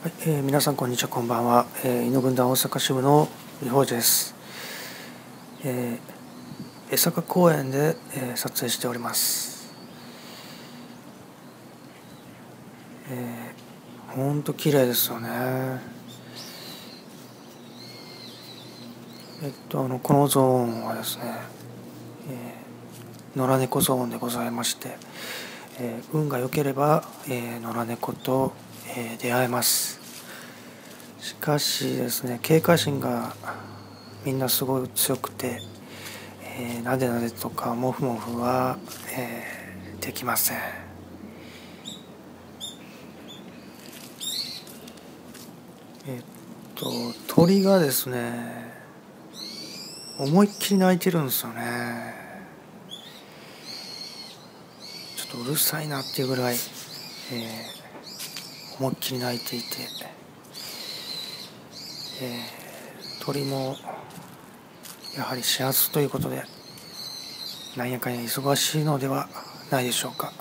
はい、えー、皆さんこんにちはこんばんは、えー、犬軍団大阪支部の美穂です、えー、江坂公園で、えー、撮影しております。えー、ほんと綺麗ですよね。えっとあのこのゾーンはですね、えー、野良猫ゾーンでございまして、えー、運が良ければ、えー、野良猫とえ、出会えます。しかしですね警戒心がみんなすごい強くて、えー、なでなでとかモフモフは、えー、できません。えっと鳥がですね思いっきり鳴いてるんですよね。ちょっとうるさいなっていうぐらい、えー思いっきり鳴いていて、えー、鳥もやはり始発ということでなんやかんや忙しいのではないでしょうか、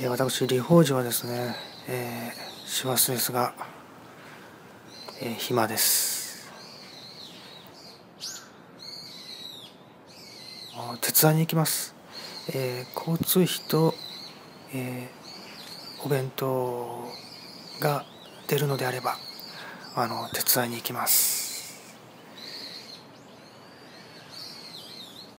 えー、私李宝寺はですね、えー、師走ですが、えー、暇です。手伝いに行きます、えー、交通費と、えーお弁当が出るのであればあの手伝いに行きます。